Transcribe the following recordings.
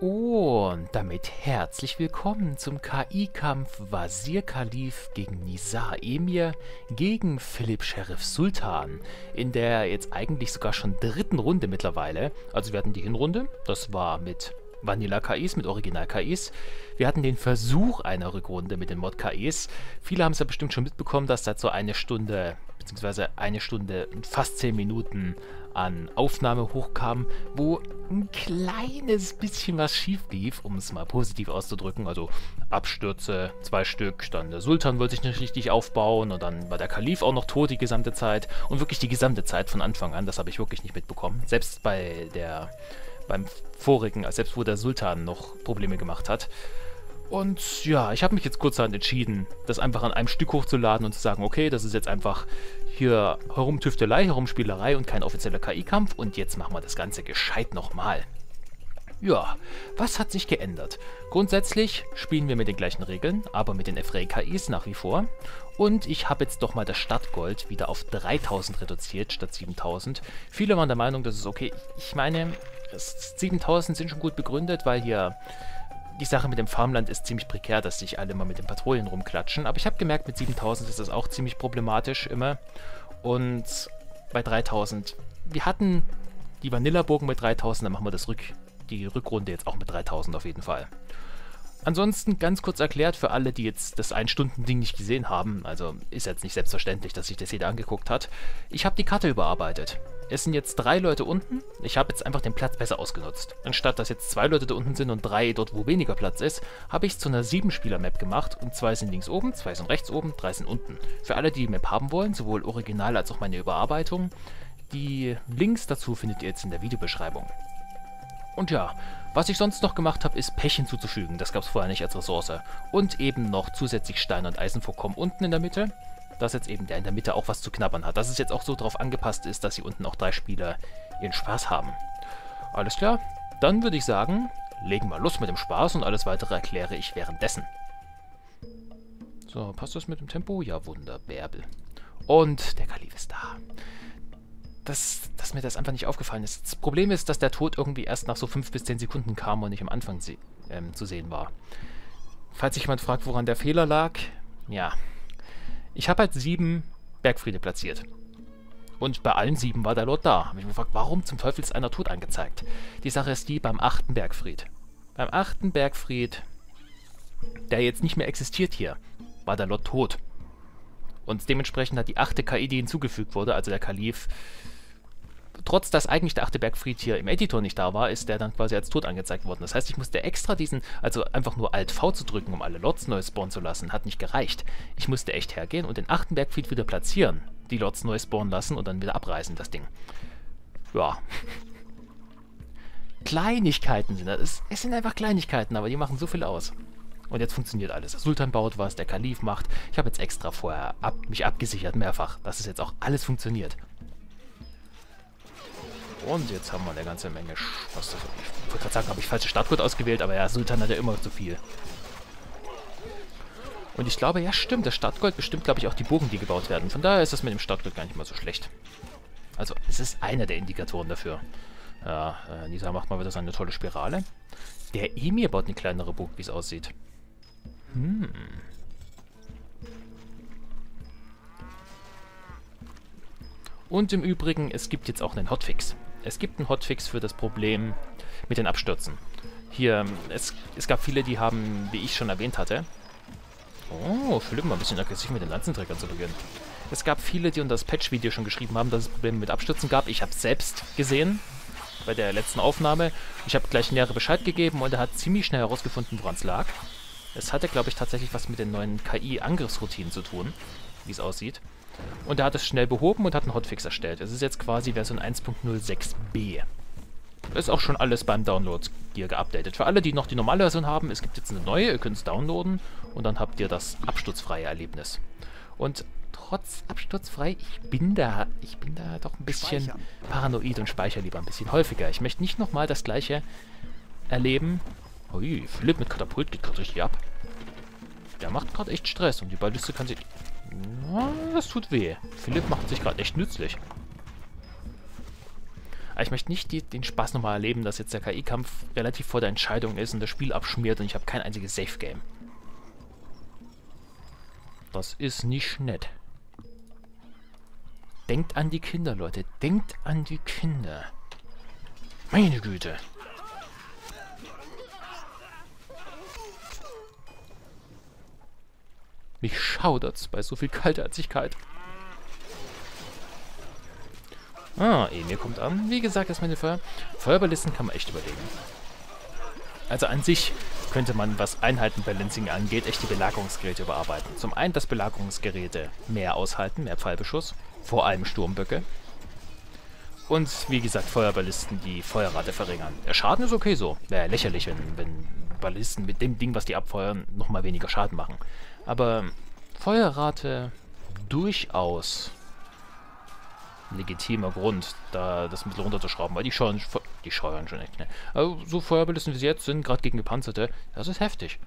Und damit herzlich willkommen zum KI-Kampf Wazir Khalif gegen Nizar Emir gegen Philipp Sheriff Sultan in der jetzt eigentlich sogar schon dritten Runde mittlerweile. Also wir hatten die Hinrunde, das war mit Vanilla KIs, mit Original KIs. Wir hatten den Versuch einer Rückrunde mit den Mod KIs. Viele haben es ja bestimmt schon mitbekommen, dass seit so eine Stunde, beziehungsweise eine Stunde und fast zehn Minuten an Aufnahme hochkam, wo ein kleines bisschen was schief lief, um es mal positiv auszudrücken. Also Abstürze, zwei Stück, dann der Sultan wollte sich nicht richtig aufbauen und dann war der Kalif auch noch tot die gesamte Zeit. Und wirklich die gesamte Zeit von Anfang an, das habe ich wirklich nicht mitbekommen. Selbst bei der beim vorigen, selbst wo der Sultan noch Probleme gemacht hat. Und ja, ich habe mich jetzt kurzerhand entschieden, das einfach an einem Stück hochzuladen und zu sagen, okay, das ist jetzt einfach hier Herumtüftelei, Herumspielerei und kein offizieller KI-Kampf und jetzt machen wir das Ganze gescheit nochmal. Ja, was hat sich geändert? Grundsätzlich spielen wir mit den gleichen Regeln, aber mit den FRA-KIs nach wie vor. Und ich habe jetzt doch mal das Stadtgold wieder auf 3000 reduziert statt 7000. Viele waren der Meinung, das ist okay. Ich meine, 7000 sind schon gut begründet, weil hier die Sache mit dem Farmland ist ziemlich prekär, dass sich alle immer mit den Patrouillen rumklatschen. Aber ich habe gemerkt, mit 7000 ist das auch ziemlich problematisch immer. Und bei 3000, wir hatten die Vanillaburgen mit 3000, dann machen wir das Rück, die Rückrunde jetzt auch mit 3000 auf jeden Fall. Ansonsten ganz kurz erklärt für alle, die jetzt das Ein-Stunden-Ding nicht gesehen haben, also ist jetzt nicht selbstverständlich, dass sich das jeder angeguckt hat. Ich habe die Karte überarbeitet. Es sind jetzt drei Leute unten. Ich habe jetzt einfach den Platz besser ausgenutzt. Anstatt dass jetzt zwei Leute da unten sind und drei dort, wo weniger Platz ist, habe ich es zu einer Sieben-Spieler-Map gemacht und zwei sind links oben, zwei sind rechts oben, drei sind unten. Für alle, die die Map haben wollen, sowohl original als auch meine Überarbeitung, die Links dazu findet ihr jetzt in der Videobeschreibung. Und ja, was ich sonst noch gemacht habe, ist Pech hinzuzufügen. Das gab es vorher nicht als Ressource. Und eben noch zusätzlich Stein- und Eisenvorkommen unten in der Mitte. Dass jetzt eben der in der Mitte auch was zu knabbern hat. Dass es jetzt auch so darauf angepasst ist, dass hier unten auch drei Spieler ihren Spaß haben. Alles klar? Dann würde ich sagen, legen wir los mit dem Spaß und alles weitere erkläre ich währenddessen. So, passt das mit dem Tempo? Ja, wunderbärbel. Und der Kalif ist da dass, dass mir das einfach nicht aufgefallen ist. Das Problem ist, dass der Tod irgendwie erst nach so 5 bis 10 Sekunden kam und nicht am Anfang se ähm, zu sehen war. Falls sich jemand fragt, woran der Fehler lag, ja. Ich habe halt sieben Bergfriede platziert. Und bei allen sieben war der Lord da. Habe ich mir gefragt, warum zum Teufel ist einer tot angezeigt? Die Sache ist die, beim achten Bergfried. Beim achten Bergfried, der jetzt nicht mehr existiert hier, war der Lord tot. Und dementsprechend hat die achte KI, die hinzugefügt wurde, also der Kalif, trotz dass eigentlich der achte Bergfried hier im Editor nicht da war, ist der dann quasi als tot angezeigt worden. Das heißt, ich musste extra diesen, also einfach nur Alt-V zu drücken, um alle Lots neu spawnen zu lassen, hat nicht gereicht. Ich musste echt hergehen und den achten Bergfried wieder platzieren, die Lots neu spawnen lassen und dann wieder abreißen, das Ding. Ja. Kleinigkeiten sind das. Es sind einfach Kleinigkeiten, aber die machen so viel aus. Und jetzt funktioniert alles. Der Sultan baut was, der Kalif macht. Ich habe jetzt extra vorher ab, mich abgesichert, mehrfach, dass es jetzt auch alles funktioniert. Und jetzt haben wir eine ganze Menge... Das, ich wollte gerade sagen, habe ich falsche Startcode ausgewählt, aber ja, Sultan hat ja immer zu viel. Und ich glaube, ja stimmt, das Startgold bestimmt, glaube ich, auch die Bogen, die gebaut werden. Von daher ist das mit dem Startgold gar nicht mal so schlecht. Also, es ist einer der Indikatoren dafür. Ja, äh, Nisa macht mal wieder seine tolle Spirale. Der Emir baut eine kleinere Burg, wie es aussieht. Hm. Und im Übrigen, es gibt jetzt auch einen Hotfix. Es gibt einen Hotfix für das Problem mit den Abstürzen. Hier, es, es gab viele, die haben, wie ich schon erwähnt hatte... Oh, Philipp mal ein bisschen aggressiv mit den Lanzenträgern zu beginnen. Es gab viele, die unter das Patch-Video schon geschrieben haben, dass es Probleme mit Abstürzen gab. Ich habe selbst gesehen bei der letzten Aufnahme. Ich habe gleich nähere Bescheid gegeben und er hat ziemlich schnell herausgefunden, woran es lag. Es hatte, glaube ich, tatsächlich was mit den neuen KI-Angriffsroutinen zu tun, wie es aussieht. Und er hat es schnell behoben und hat einen Hotfix erstellt. Es ist jetzt quasi Version 1.06b. Ist auch schon alles beim Download hier geupdatet. Für alle, die noch die normale Version haben, es gibt jetzt eine neue, ihr könnt es downloaden und dann habt ihr das absturzfreie Erlebnis. Und trotz absturzfrei, ich bin da, ich bin da doch ein bisschen Speichern. paranoid und speichere lieber ein bisschen häufiger. Ich möchte nicht nochmal das gleiche erleben, Ui, Philipp mit Katapult geht gerade richtig ab. Der macht gerade echt Stress und die Balliste kann sich... Das tut weh. Philipp macht sich gerade echt nützlich. Aber ich möchte nicht die, den Spaß nochmal erleben, dass jetzt der KI-Kampf relativ vor der Entscheidung ist und das Spiel abschmiert und ich habe kein einziges Safe-Game. Das ist nicht nett. Denkt an die Kinder, Leute. Denkt an die Kinder. Meine Güte. Mich schaudert's bei so viel Kaltherzigkeit. Ah, Emir kommt an. Wie gesagt, ist meine Feuer. Feuerballisten kann man echt überlegen. Also an sich könnte man, was Einheitenbalancing angeht, echt die Belagerungsgeräte überarbeiten. Zum einen, dass Belagerungsgeräte mehr aushalten, mehr Pfeilbeschuss. Vor allem Sturmböcke. Und wie gesagt, Feuerballisten, die Feuerrate verringern. Der Schaden ist okay so. Wäre lächerlich, wenn, wenn Ballisten mit dem Ding, was die abfeuern, nochmal weniger Schaden machen. Aber Feuerrate durchaus legitimer Grund, da das Mittel runterzuschrauben, weil die scheuern, die scheuern schon echt schnell. Also so Feuerballisten wie sie jetzt sind, gerade gegen Gepanzerte, das ist heftig.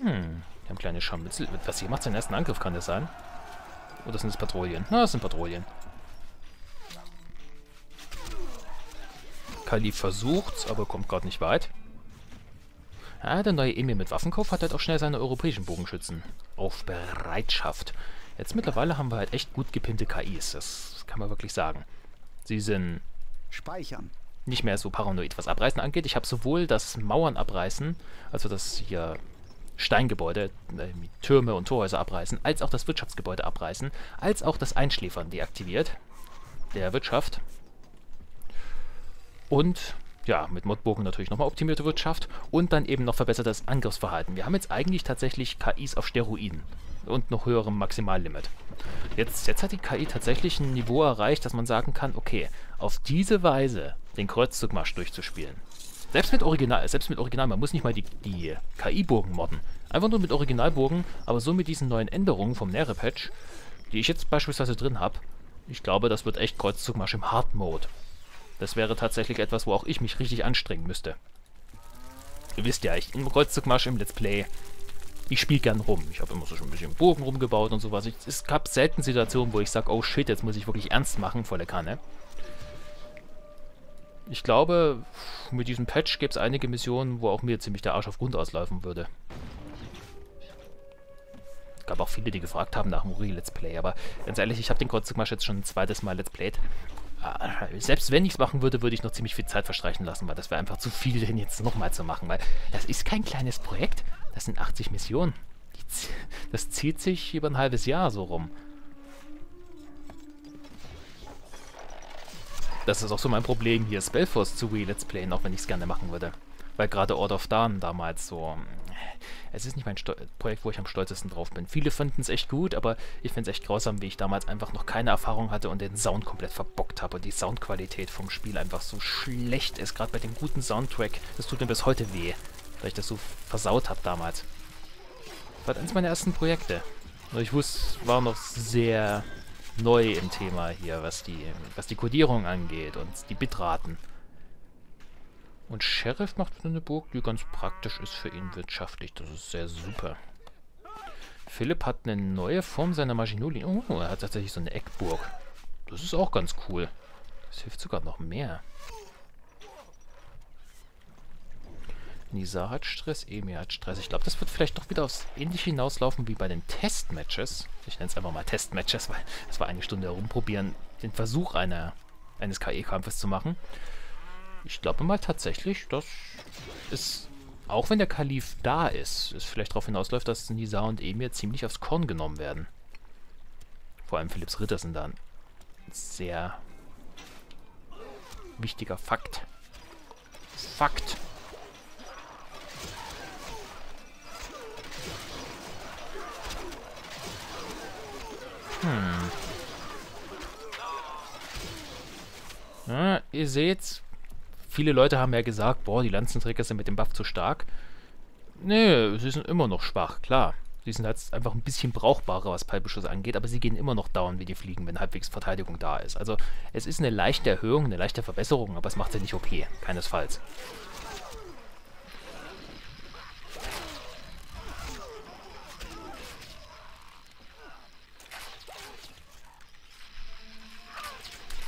Hm, wir haben kleine Scharmützel. Was hier macht seinen ersten Angriff, kann das sein? Oder sind es Patrouillen? Na, das sind Patrouillen. Kalif versucht's, aber kommt gerade nicht weit. Ja, der neue Emir mit Waffenkauf hat halt auch schnell seine europäischen Bogenschützen auf Bereitschaft. Jetzt mittlerweile haben wir halt echt gut gepinnte KIs, das kann man wirklich sagen. Sie sind Speichern. nicht mehr so paranoid, was Abreißen angeht. Ich habe sowohl das Mauern abreißen, also das hier Steingebäude, äh, Türme und Torhäuser abreißen, als auch das Wirtschaftsgebäude abreißen, als auch das Einschläfern deaktiviert der Wirtschaft. Und ja, mit Modbogen natürlich nochmal optimierte Wirtschaft und dann eben noch verbessertes Angriffsverhalten. Wir haben jetzt eigentlich tatsächlich KIs auf Steroiden und noch höherem Maximallimit. Jetzt, jetzt hat die KI tatsächlich ein Niveau erreicht, dass man sagen kann, okay, auf diese Weise den Kreuzzugmarsch durchzuspielen. Selbst mit Original, selbst mit Original, man muss nicht mal die, die KI-Burgen modden. Einfach nur mit Originalburgen, aber so mit diesen neuen Änderungen vom Nähre-Patch, die ich jetzt beispielsweise drin habe. Ich glaube, das wird echt Kreuzzugmarsch im Hard-Mode. Das wäre tatsächlich etwas, wo auch ich mich richtig anstrengen müsste. Ihr wisst ja, ich im Kreuzzugmarsch im Let's Play, ich spiele gern rum. Ich habe immer so schon ein bisschen Bogen rumgebaut und sowas. Ich, es gab selten Situationen, wo ich sage, oh shit, jetzt muss ich wirklich ernst machen, volle Kanne. Ich glaube, mit diesem Patch gibt es einige Missionen, wo auch mir ziemlich der Arsch auf Grund auslaufen würde. Gab auch viele, die gefragt haben nach dem Re-Let's Play, aber ganz ehrlich, ich habe den Kreuzzugmarsch jetzt schon ein zweites Mal Let's Played selbst wenn ich es machen würde, würde ich noch ziemlich viel Zeit verstreichen lassen, weil das wäre einfach zu viel, den jetzt nochmal zu machen, weil das ist kein kleines Projekt, das sind 80 Missionen. Das zieht sich über ein halbes Jahr so rum. Das ist auch so mein Problem hier, Spellforce zu Wii Let's Playen, auch wenn ich es gerne machen würde. Weil gerade Order of Dawn damals so es ist nicht mein Stol Projekt, wo ich am stolzesten drauf bin. Viele fanden es echt gut, aber ich finde es echt grausam, wie ich damals einfach noch keine Erfahrung hatte und den Sound komplett verbockt habe und die Soundqualität vom Spiel einfach so schlecht ist. Gerade bei dem guten Soundtrack, das tut mir bis heute weh, weil ich das so versaut habe damals. War eines meiner ersten Projekte. Und ich wusste, war noch sehr neu im Thema hier, was die, was die Codierung angeht und die Bitraten. Und Sheriff macht eine Burg, die ganz praktisch ist für ihn wirtschaftlich. Das ist sehr super. Philipp hat eine neue Form seiner Maginoli. Oh, er hat tatsächlich so eine Eckburg. Das ist auch ganz cool. Das hilft sogar noch mehr. Nisa hat Stress, Emir hat Stress. Ich glaube, das wird vielleicht doch wieder aufs Ähnliche hinauslaufen wie bei den Testmatches. Ich nenne es einfach mal Testmatches, weil es war eine Stunde herumprobieren, den Versuch einer, eines KE-Kampfes zu machen. Ich glaube mal tatsächlich, dass es, auch wenn der Kalif da ist, es vielleicht darauf hinausläuft, dass Nisa und Emir ziemlich aufs Korn genommen werden. Vor allem Philipps Ritter sind da ein sehr wichtiger Fakt. Fakt. Hm. Ja, ihr seht, Viele Leute haben ja gesagt, boah, die Lanzenträger sind mit dem Buff zu stark. Nee, sie sind immer noch schwach, klar. Sie sind halt einfach ein bisschen brauchbarer, was Pfeilbeschüsse angeht, aber sie gehen immer noch down, wie die fliegen, wenn halbwegs Verteidigung da ist. Also es ist eine leichte Erhöhung, eine leichte Verbesserung, aber es macht sie nicht OP, keinesfalls.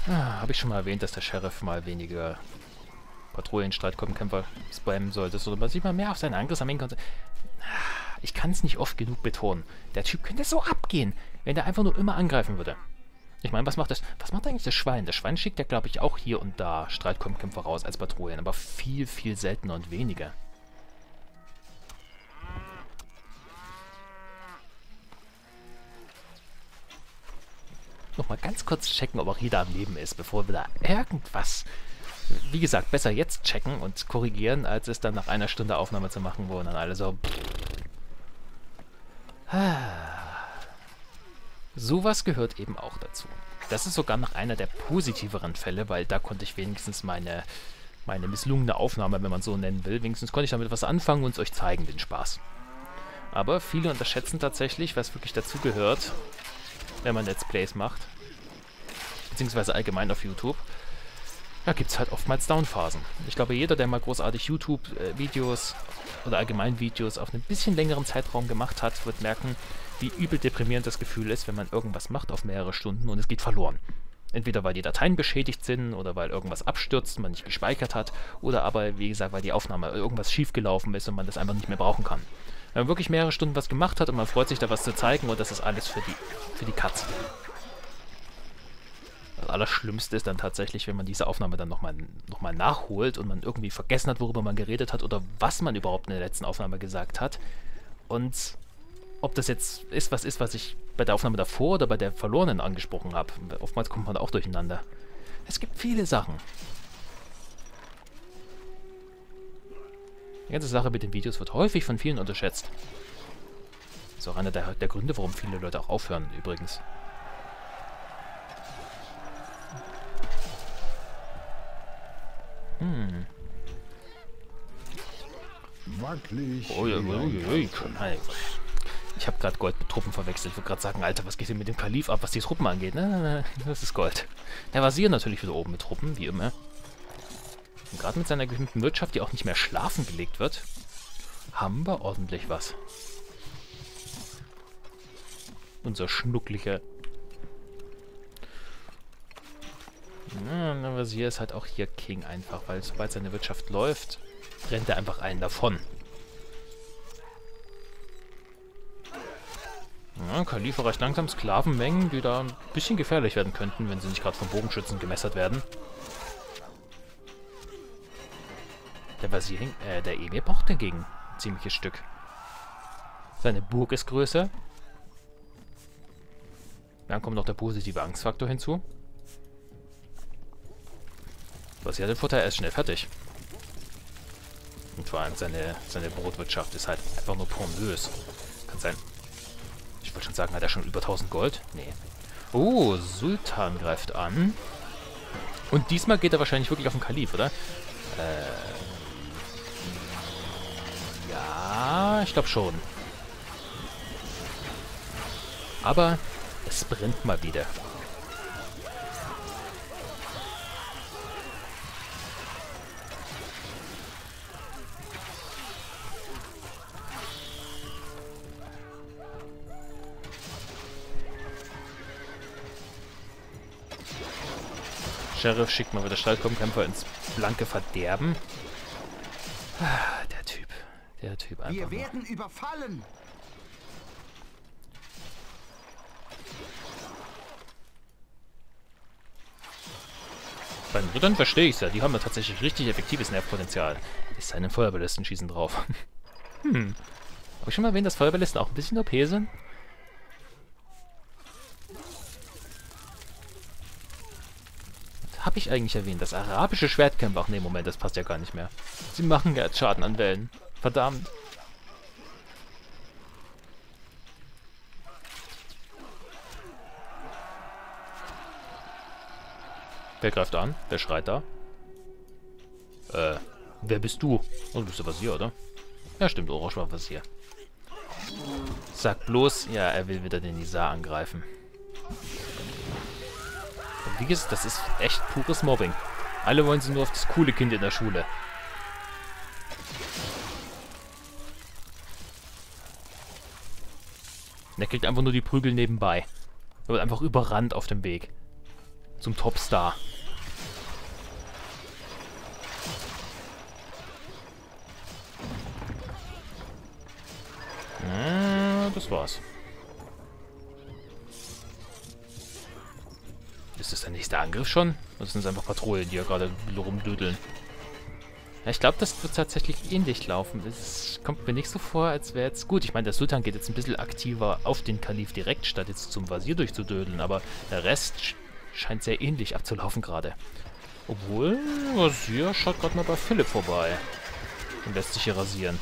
Ah, Habe ich schon mal erwähnt, dass der Sheriff mal weniger Patrouillenstreitkolbenkämpfer spammen sollte, sondern man sich mal mehr auf seine Angriffsarmeen konnte. Ah, ich kann es nicht oft genug betonen. Der Typ könnte so abgehen, wenn der einfach nur immer angreifen würde. Ich meine, was macht das? Was macht eigentlich das Schwein? Das Schwein schickt ja, glaube ich, auch hier und da Streitkolbenkämpfer raus als Patrouillen, aber viel, viel seltener und weniger. Nochmal ganz kurz checken, ob auch jeder am Leben ist, bevor wir da irgendwas... Wie gesagt, besser jetzt checken und korrigieren, als es dann nach einer Stunde Aufnahme zu machen, wo dann alle so... Sowas gehört eben auch dazu. Das ist sogar noch einer der positiveren Fälle, weil da konnte ich wenigstens meine, meine misslungene Aufnahme, wenn man so nennen will, wenigstens konnte ich damit was anfangen und es euch zeigen, den Spaß. Aber viele unterschätzen tatsächlich, was wirklich dazu gehört, wenn man Let's Plays macht. Beziehungsweise allgemein auf YouTube. Da gibt es halt oftmals Downphasen. Ich glaube, jeder, der mal großartig YouTube-Videos oder allgemein Videos auf einen bisschen längeren Zeitraum gemacht hat, wird merken, wie übel deprimierend das Gefühl ist, wenn man irgendwas macht auf mehrere Stunden und es geht verloren. Entweder weil die Dateien beschädigt sind oder weil irgendwas abstürzt, man nicht gespeichert hat oder aber, wie gesagt, weil die Aufnahme irgendwas schiefgelaufen ist und man das einfach nicht mehr brauchen kann. Wenn man wirklich mehrere Stunden was gemacht hat und man freut sich da was zu zeigen und das ist alles für die, für die Katz. Das Allerschlimmste ist dann tatsächlich, wenn man diese Aufnahme dann nochmal noch mal nachholt und man irgendwie vergessen hat, worüber man geredet hat oder was man überhaupt in der letzten Aufnahme gesagt hat. Und ob das jetzt ist, was ist, was ich bei der Aufnahme davor oder bei der verlorenen angesprochen habe. Oftmals kommt man da auch durcheinander. Es gibt viele Sachen. Die ganze Sache mit den Videos wird häufig von vielen unterschätzt. Das ist auch einer der, der Gründe, warum viele Leute auch aufhören, übrigens. Hm. Wackelig. Oh, ja, oh, ja, Ich habe gerade Gold mit Truppen verwechselt. Ich würde gerade sagen, Alter, was geht denn mit dem Kalif ab, was die Truppen angeht? Nein, nein, nein, das ist Gold. Der Vasier natürlich wieder oben mit Truppen, wie immer. Und gerade mit seiner gehemmten Wirtschaft, die auch nicht mehr schlafen gelegt wird, haben wir ordentlich was. Unser schnucklicher... Ja, aber hier ist halt auch hier King einfach, weil sobald seine Wirtschaft läuft, rennt er einfach einen davon. Ja, Kalif erreicht langsam Sklavenmengen, die da ein bisschen gefährlich werden könnten, wenn sie nicht gerade vom Bogenschützen gemessert werden. Der Vasir, äh, der Emir braucht dagegen ein ziemliches Stück. Seine Burg ist größer. Dann kommt noch der positive Angstfaktor hinzu. Was ja den Vorteil, er ist schnell fertig. Und vor allem seine, seine Brotwirtschaft ist halt einfach nur pornös. Kann sein. Ich wollte schon sagen, hat er schon über 1000 Gold? Nee. Oh, Sultan greift an. Und diesmal geht er wahrscheinlich wirklich auf den Kalif, oder? Äh, ich glaube schon. Aber es brennt mal wieder. Sheriff schickt mal wieder Stallkommenkämpfer ins blanke Verderben. Ah, der Typ. Der Typ einfach. Wir werden noch. überfallen. Bei den Rittern verstehe ich es ja. Die haben ja tatsächlich richtig effektives Nervpotenzial. Ist seinen Feuerballisten schießen drauf. hm. Habe ich schon mal erwähnt, dass Feuerballisten auch ein bisschen OP sind? Habe ich eigentlich erwähnt? Das arabische Schwertkämpfer. Ach nee, Moment, das passt ja gar nicht mehr. Sie machen ja Schaden an Wellen. Verdammt. Wer greift an? Wer schreit da? Äh, wer bist du? Oh, du bist der Vasier, oder? Ja, stimmt, Oroch war Vasier. Sag bloß, ja, er will wieder den Nizar angreifen. Wie gesagt, das ist echt pures Mobbing. Alle wollen sie nur auf das coole Kind in der Schule. Und er kriegt einfach nur die Prügel nebenbei. Er wird einfach überrannt auf dem Weg. zum Topstar. Ja, das war's. Ist das der nächste Angriff schon? Oder sind es einfach Patrouillen, die ja gerade rumdödeln? Ja, ich glaube, das wird tatsächlich ähnlich laufen. Es kommt mir nicht so vor, als wäre jetzt... Gut, ich meine, der Sultan geht jetzt ein bisschen aktiver auf den Kalif direkt, statt jetzt zum Wazir durchzudödeln. Aber der Rest scheint sehr ähnlich abzulaufen gerade. Obwohl, Wazir schaut gerade mal bei Philipp vorbei. Und lässt sich hier rasieren.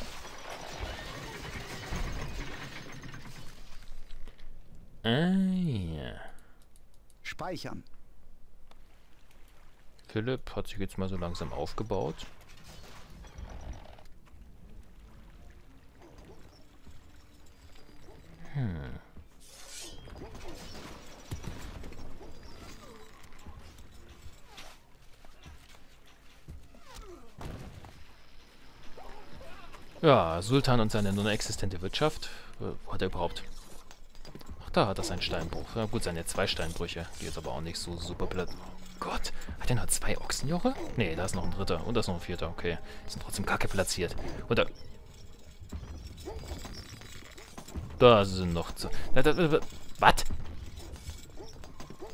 Ah, ja. Speichern. Philipp hat sich jetzt mal so langsam aufgebaut. Hm. Ja, Sultan und seine nun existente Wirtschaft. Äh, wo hat er überhaupt? Ach, da hat er seinen Steinbruch. Ja gut, seine zwei Steinbrüche, die jetzt aber auch nicht so super platt. Gott, hat er noch zwei Ochsenjoche? Nee, da ist noch ein dritter. Und da ist noch ein vierter, okay. Die sind trotzdem kacke platziert. Und da... Da sind noch. Was?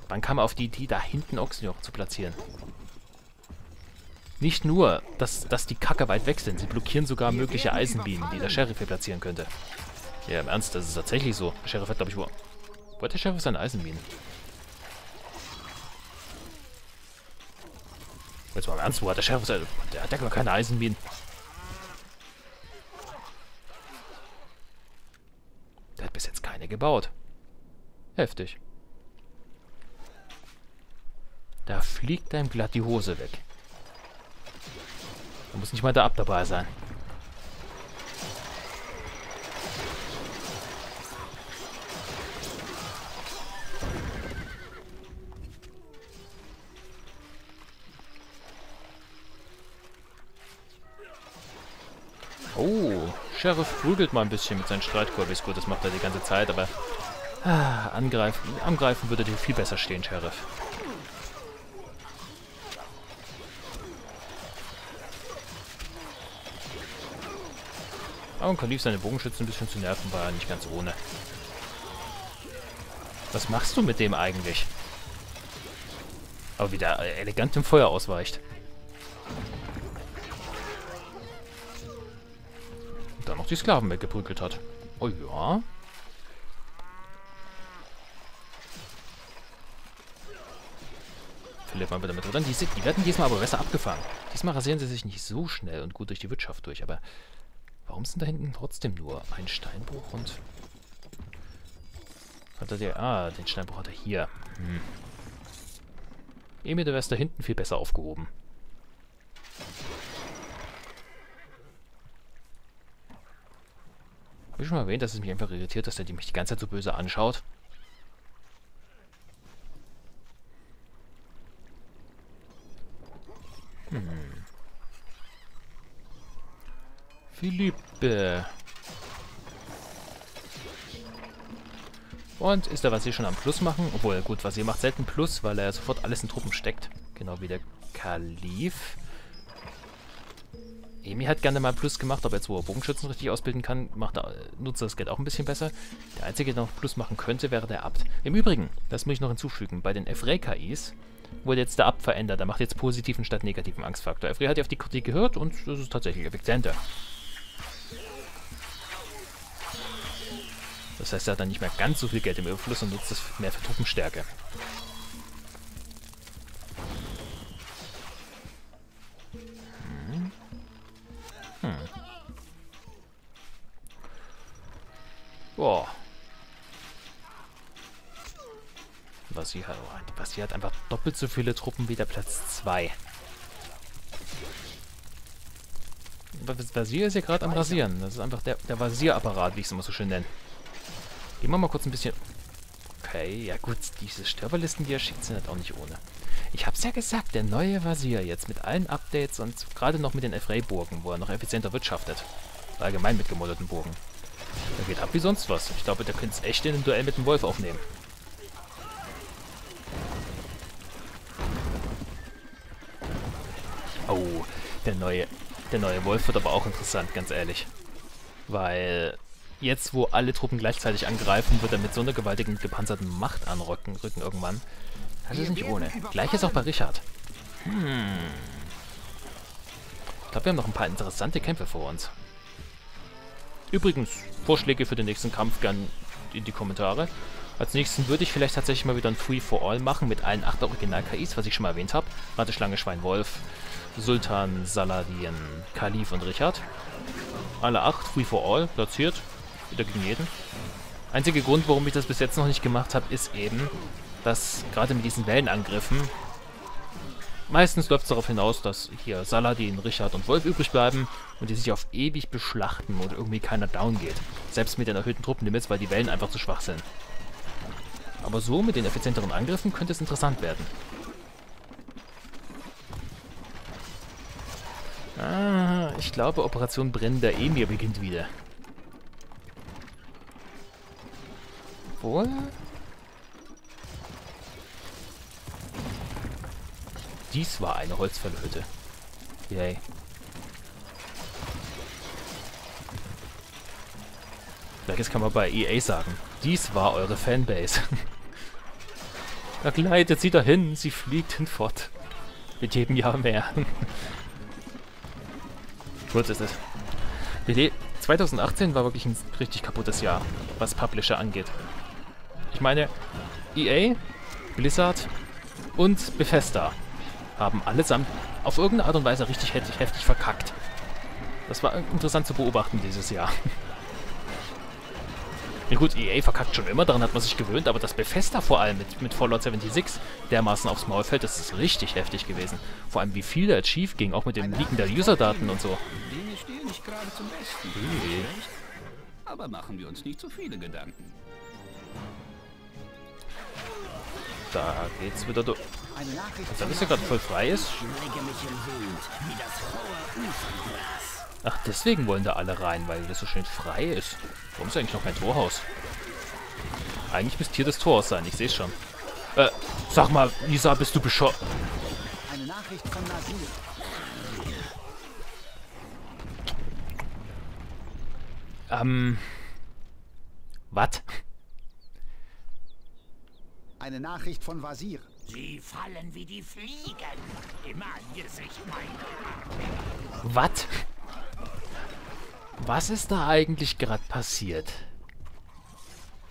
Wann kam auf die Idee, da hinten Ochsenjoche zu platzieren? Nicht nur, dass, dass die Kacke weit weg sind, sie blockieren sogar mögliche Eisenbienen, die der Sheriff hier platzieren könnte. Ja, im Ernst, das ist tatsächlich so. Der Sheriff hat, glaube ich, wo... Wo hat der Sheriff seine Eisenbienen? Jetzt mal im Ernst, wo hat der Sheriff. Der hat ja gar keine Eisenbienen. Der hat bis jetzt keine gebaut. Heftig. Da fliegt einem glatt die Hose weg. Da muss nicht mal der Ab dabei sein. Oh, Sheriff prügelt mal ein bisschen mit seinen Streitkolbis. Gut, das macht er die ganze Zeit, aber ah, angreifen, angreifen würde dir viel besser stehen, Sheriff. Aber Kalif seine Bogenschützen ein bisschen zu nerven, war nicht ganz ohne. Was machst du mit dem eigentlich? Aber wie der elegant dem Feuer ausweicht. Die Sklaven weggeprügelt hat. Oh ja. Philipp mal wieder mit drin. Die, die werden diesmal aber besser abgefangen. Diesmal rasieren sie sich nicht so schnell und gut durch die Wirtschaft durch, aber Warum sind da hinten trotzdem nur ein Steinbruch und... Hat er der... Ah, den Steinbruch hat er hier. Hm. Emil, du wärst da hinten viel besser aufgehoben. Habe ich schon mal erwähnt, dass es mich einfach irritiert, dass der mich die ganze Zeit so böse anschaut? Hm. Philippe. Und ist der Wasier schon am Plus machen? Obwohl, gut, Wasier macht selten Plus, weil er sofort alles in Truppen steckt. Genau wie der Kalif. Emi hat gerne mal Plus gemacht, aber jetzt, wo er Bogenschützen richtig ausbilden kann, macht er, nutzt er das Geld auch ein bisschen besser. Der Einzige, der noch Plus machen könnte, wäre der Abt. Im Übrigen, das muss ich noch hinzufügen, bei den Efrei-KIs wurde jetzt der Abt verändert. Er macht jetzt positiven statt negativen Angstfaktor. Efrei hat ja auf die Kritik gehört und das ist tatsächlich effizienter. Das heißt, er hat dann nicht mehr ganz so viel Geld im Überfluss und nutzt es mehr für Truppenstärke. Was sie hat einfach doppelt so viele Truppen wie der Platz 2. Vasier ist ja gerade am Rasieren. Das ist einfach der, der Vasierapparat, wie ich es immer so schön nenne. Gehen wir mal kurz ein bisschen... Okay, ja gut, diese Störverlisten, die er schickt, sind halt auch nicht ohne. Ich hab's ja gesagt, der neue Vasier jetzt mit allen Updates und gerade noch mit den Efrei-Burgen, wo er noch effizienter wirtschaftet. Allgemein mit gemodderten Burgen. Der geht ab wie sonst was. Ich glaube, der könnte es echt in einem Duell mit dem Wolf aufnehmen. Oh, der neue, der neue Wolf wird aber auch interessant, ganz ehrlich. Weil jetzt, wo alle Truppen gleichzeitig angreifen, wird er mit so einer gewaltigen gepanzerten Macht anrücken rücken irgendwann. Das ist nicht ohne. Gleiches auch bei Richard. Hm. Ich glaube, wir haben noch ein paar interessante Kämpfe vor uns. Übrigens, Vorschläge für den nächsten Kampf gern in die Kommentare. Als nächsten würde ich vielleicht tatsächlich mal wieder ein Free for All machen mit allen 8 Original-KIs, was ich schon mal erwähnt habe. Rateschlange, Schwein, Wolf, Sultan, Saladin, Kalif und Richard. Alle 8 Free for All platziert. Wieder gegen jeden. Einziger Grund, warum ich das bis jetzt noch nicht gemacht habe, ist eben, dass gerade mit diesen Wellenangriffen meistens läuft es darauf hinaus, dass hier Saladin, Richard und Wolf übrig bleiben und die sich auf ewig beschlachten und irgendwie keiner down geht. Selbst mit den erhöhten Truppenlimits, weil die Wellen einfach zu schwach sind. Aber so mit den effizienteren Angriffen könnte es interessant werden. Ah, ich glaube, Operation Brennender Emir beginnt wieder. Obwohl... Dies war eine Holzfällerhütte. Yay. Vielleicht kann man bei EA sagen. Dies war eure Fanbase. Begleitet sie dahin, sie fliegt hinfort. Mit jedem Jahr mehr. Gut ist es. 2018 war wirklich ein richtig kaputtes Jahr, was Publisher angeht. Ich meine, EA, Blizzard und Bethesda haben allesamt auf irgendeine Art und Weise richtig heftig, heftig verkackt. Das war interessant zu beobachten dieses Jahr. Ja gut, EA verkackt schon immer, daran hat man sich gewöhnt, aber das Bethesda vor allem mit, mit Fallout 76 dermaßen aufs Maul fällt, das ist richtig heftig gewesen. Vor allem wie viel da schief ging, auch mit dem Leaken der User-Daten und so. Dinge stehen nicht gerade zum Besten. Hey. Aber machen wir uns nicht zu viele Gedanken. Da geht's wieder durch. Als ob es ja gerade voll frei ist. Lege mich im Wind, wie das hohe Ufengras. Ach, deswegen wollen da alle rein, weil das so schön frei ist. Warum ist eigentlich noch kein Torhaus? Eigentlich müsste hier das Torhaus sein, ich sehe schon. Äh, sag mal, Lisa, bist du bescheuert? Eine Nachricht von Nasir. Ähm. Was? Eine Nachricht von Vasir. Sie fallen wie die Fliegen. Immer Angesicht meiner. Was? Was ist da eigentlich gerade passiert?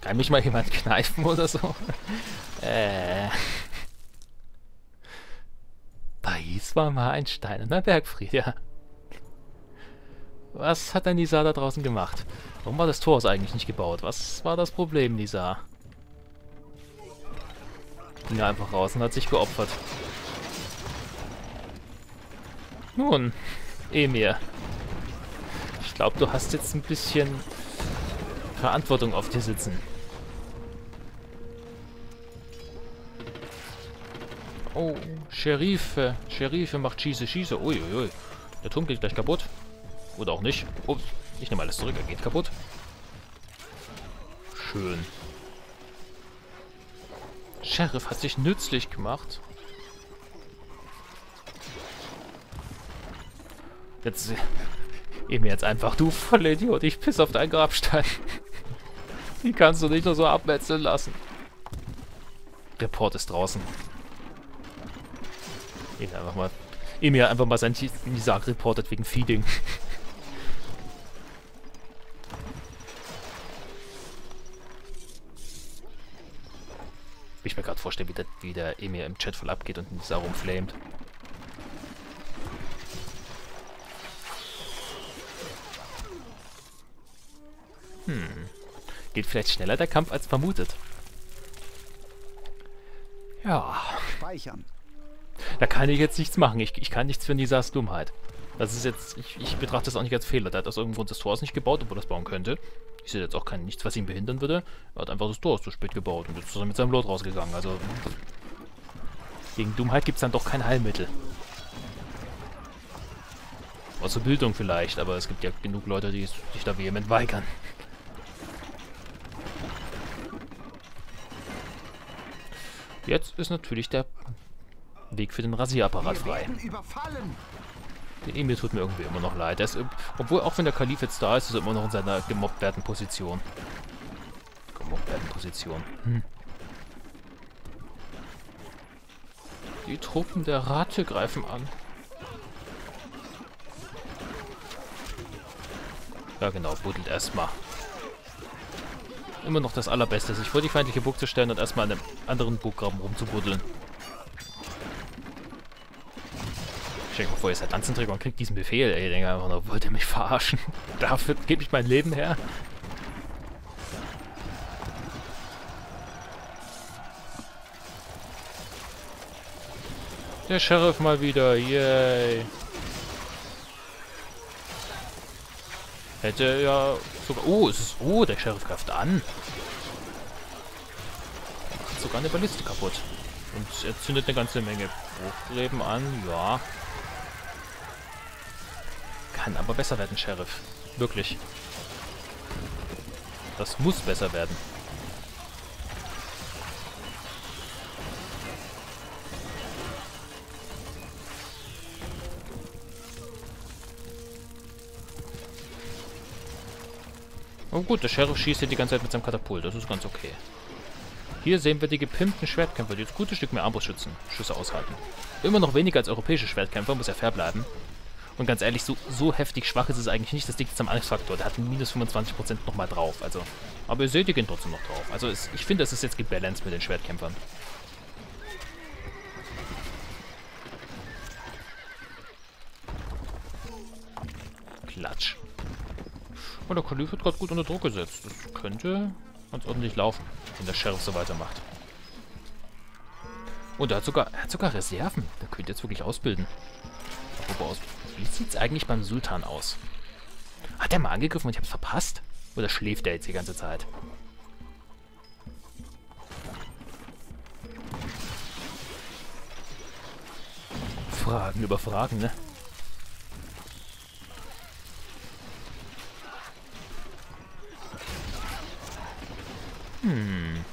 Kann mich mal jemand kneifen oder so? äh. Paris war mal ein steinerner Bergfried, ja. Was hat denn Nisa da draußen gemacht? Warum war das Tor eigentlich nicht gebaut? Was war das Problem, Nisa? Ging einfach raus und hat sich geopfert. Nun, Emir. Ich glaube, du hast jetzt ein bisschen Verantwortung auf dir sitzen. Oh, Sherife. Sherife macht Schieße, Schieße. Uiuiui. Der Turm geht gleich kaputt. Oder auch nicht. Oh, ich nehme alles zurück, er geht kaputt. Schön. Sheriff hat sich nützlich gemacht. Jetzt eben jetzt einfach, du Vollidiot, ich piss auf deinen Grabstein. Die kannst du nicht nur so abmetzeln lassen. Report ist draußen. Ihn einfach mal. Emir einfach mal sein Nisag reportet wegen Feeding. Ich mir gerade vorstelle, wie der, wie der Emir im Chat voll abgeht und Nisa rumflamet. Geht vielleicht schneller der Kampf als vermutet. Ja. Speichern. Da kann ich jetzt nichts machen. Ich, ich kann nichts für Nisas Dummheit. Das ist jetzt, ich, ich betrachte das auch nicht als Fehler. Der hat aus irgendeinem Grund das Tor nicht gebaut, obwohl er das bauen könnte. Ich sehe jetzt auch kein, nichts, was ihn behindern würde. Er hat einfach das Tor zu spät gebaut und jetzt ist er mit seinem Lot rausgegangen. Also gegen Dummheit gibt es dann doch kein Heilmittel. Außer Bildung vielleicht, aber es gibt ja genug Leute, die sich da vehement weigern. Jetzt ist natürlich der Weg für den Rasierapparat frei. Der Emir tut mir irgendwie immer noch leid. Ist, obwohl, auch wenn der Kalif jetzt da ist, ist er immer noch in seiner gemobbt werden Position. Gemobbt werden Position. Hm. Die Truppen der Rate greifen an. Ja genau, buddelt erstmal. Immer noch das Allerbeste, sich vor die feindliche Burg zu stellen und erstmal an einem anderen Burggraben rumzubuddeln. Stell dir mal vor, ihr seid Lanzenträger und kriegt diesen Befehl. Ey, ich denke einfach nur, wollt ihr mich verarschen? Dafür gebe ich mein Leben her. Der Sheriff mal wieder, yay. Hätte ja sogar... Oh, es ist... Oh, der Sheriff greift an. Macht sogar eine Balliste kaputt. Und er zündet eine ganze Menge Hochgräben an, ja. Kann aber besser werden, Sheriff. Wirklich. Das muss besser werden. Oh gut, der Sheriff schießt hier die ganze Zeit mit seinem Katapult. Das ist ganz okay. Hier sehen wir die gepimpten Schwertkämpfer, die jetzt gutes Stück mehr Armbrustschützen Schüsse aushalten. Immer noch weniger als europäische Schwertkämpfer, muss ja fair bleiben. Und ganz ehrlich, so, so heftig schwach ist es eigentlich nicht. Das liegt jetzt am Angstfaktor. Der hat minus 25% nochmal drauf. Also, aber ihr seht, die gehen trotzdem noch drauf. Also es, ich finde, es ist jetzt gebalanced mit den Schwertkämpfern. Klatsch. Und der Kalif wird gerade gut unter Druck gesetzt. Das könnte ganz ordentlich laufen, wenn der Sheriff so weitermacht. Und er hat sogar, er hat sogar Reserven. Der könnte jetzt wirklich ausbilden. Wie sieht's eigentlich beim Sultan aus? Hat er mal angegriffen und ich hab's verpasst? Oder schläft er jetzt die ganze Zeit? Fragen über Fragen, ne? Hm.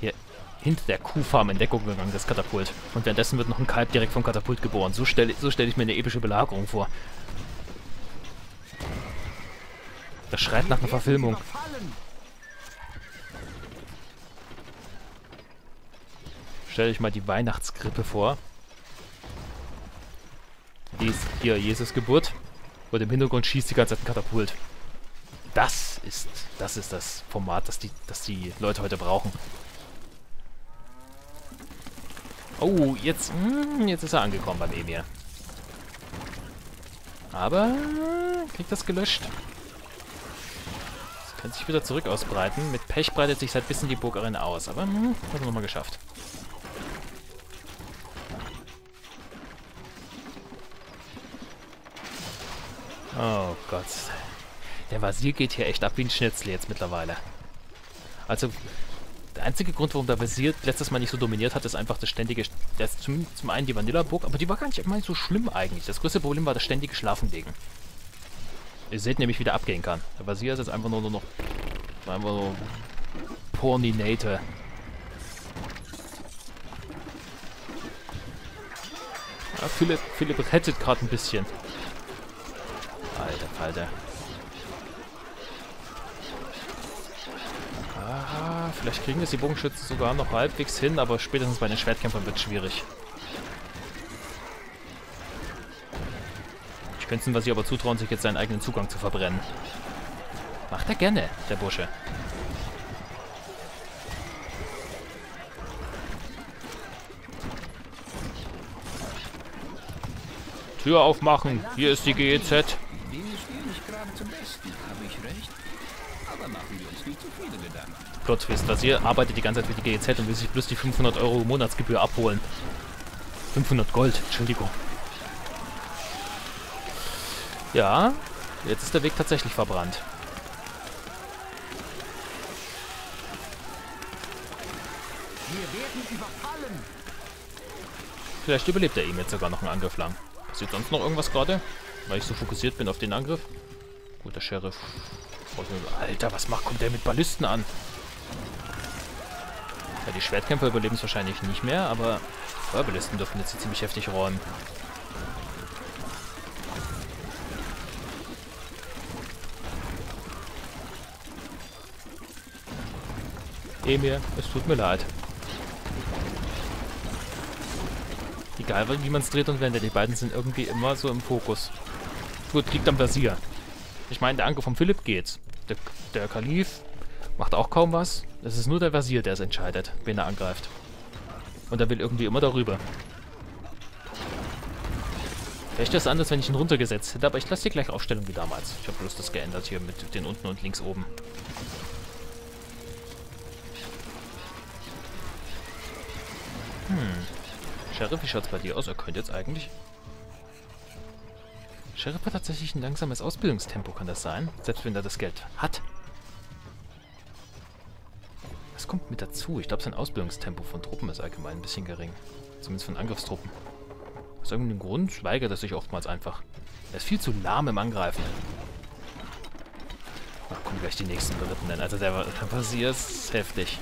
Hier hinter der Kuhfarm in Deckung gegangen, das Katapult. Und währenddessen wird noch ein Kalb direkt vom Katapult geboren. So stelle so stell ich mir eine epische Belagerung vor. Das schreit nach einer Verfilmung. Stell euch mal die Weihnachtskrippe vor. Die ist hier Jesus Geburt. Und im Hintergrund schießt die ganze Zeit ein Katapult. Das ist, das ist das Format, das die, das die Leute heute brauchen. Oh, jetzt, hm, jetzt ist er angekommen beim Emir. Aber kriegt das gelöscht. Das kann sich wieder zurück ausbreiten. Mit Pech breitet sich seit bis in die Burgarena aus. Aber hm, hat er nochmal geschafft. Oh Gott. Der Vasir geht hier echt ab wie ein Schnitzel jetzt mittlerweile. Also, der einzige Grund, warum der Vasir letztes Mal nicht so dominiert hat, ist einfach das ständige... Ist zum, zum einen die Vanillaburg, aber die war gar nicht immer so schlimm eigentlich. Das größte Problem war das ständige Schlafenlegen. Ihr seht nämlich, wie der abgehen kann. Der Vasir ist jetzt einfach nur, nur noch... Einfach nur... Porninator. Ja, Philipp, Philipp rettet gerade ein bisschen. Alter Falter. Ah, vielleicht kriegen es die Bogenschützen sogar noch halbwegs hin, aber spätestens bei den Schwertkämpfern wird es schwierig. Ich könnte was ich aber zutrauen, sich jetzt seinen eigenen Zugang zu verbrennen. Macht er gerne, der Bursche. Tür aufmachen, hier ist die GEZ. Dinge stehen nicht gerade zum Besten, habe ich recht? Aber machen wir uns nicht zu viele Gedanken. Plot Twist. Vasir arbeitet die ganze Zeit für die GEZ und will sich bloß die 500 Euro Monatsgebühr abholen. 500 Gold, Entschuldigung. Ja, jetzt ist der Weg tatsächlich verbrannt. Wir werden überfallen. Vielleicht überlebt er ihm jetzt sogar noch einen Angriff lang. Passiert sonst noch irgendwas gerade? Weil ich so fokussiert bin auf den Angriff. Gut, der Sheriff. Alter, was macht, kommt der mit Ballisten an? Ja, die Schwertkämpfer überleben es wahrscheinlich nicht mehr, aber Feuerballisten dürfen jetzt ziemlich heftig räumen. Emir, es tut mir leid. Egal, wie man es dreht und wendet, die beiden sind irgendwie immer so im Fokus. Gut, liegt am Basier. Ich meine, der Anker vom Philipp geht's. Der, der Kalif macht auch kaum was. Es ist nur der Vasier, der es entscheidet, wen er angreift. Und er will irgendwie immer darüber. Vielleicht ist es anders, wenn ich ihn runtergesetzt hätte, aber ich lasse die gleiche Aufstellung wie damals. Ich habe bloß das geändert hier mit den unten und links oben. Hm. Sheriff, wie schaut's bei dir aus? Er könnte jetzt eigentlich... Sheriff hat tatsächlich ein langsames Ausbildungstempo, kann das sein? Selbst wenn er das Geld hat. Das kommt mit dazu. Ich glaube, sein Ausbildungstempo von Truppen ist allgemein ein bisschen gering. Zumindest von Angriffstruppen. Aus irgendeinem Grund weigert er sich oftmals einfach. Er ist viel zu lahm im Angreifen. Ach, kommen gleich die nächsten Berittenen. Also der, der Vasier ist heftig.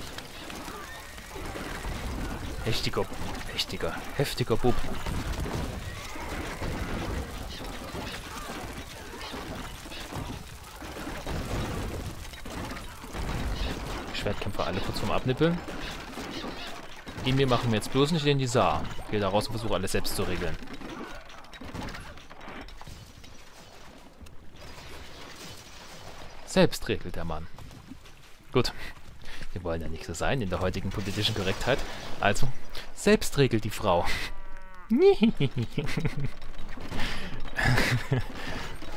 Heftiger, heftiger, heftiger Bub. Schwertkämpfer alle kurz vorm Abnippeln. Emir machen wir jetzt bloß nicht in die Saar. Gehe da raus und versuche alles selbst zu regeln. Selbst regelt der Mann. Gut. Wir wollen ja nicht so sein in der heutigen politischen Korrektheit. Also, selbst regelt die Frau.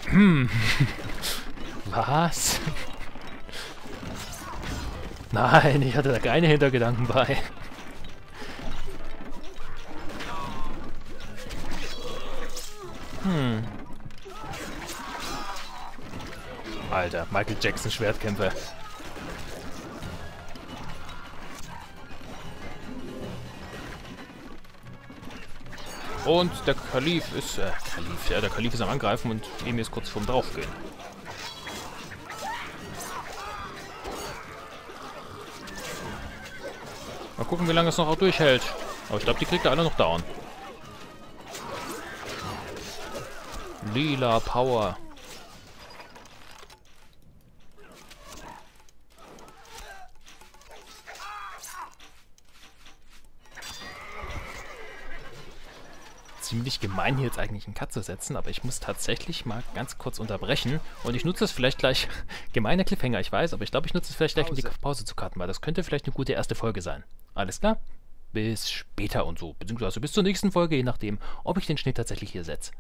hm. Was? Nein, ich hatte da keine Hintergedanken bei. Hm. Alter, Michael Jackson Schwertkämpfer. Und der Kalif ist, äh, Kalif, ja, der Kalif ist am Angreifen und Emi ist kurz vorm Draufgehen. Gucken, wie lange es noch auch durchhält. Aber ich glaube, die kriegt er alle noch down. Lila Power. Ziemlich gemein, hier jetzt eigentlich einen Cut zu setzen, aber ich muss tatsächlich mal ganz kurz unterbrechen. Und ich nutze es vielleicht gleich, gemeiner Cliffhanger, ich weiß, aber ich glaube, ich nutze es vielleicht gleich, um die Pause zu cutten, weil das könnte vielleicht eine gute erste Folge sein. Alles klar? Bis später und so, beziehungsweise bis zur nächsten Folge, je nachdem, ob ich den Schnitt tatsächlich hier setze.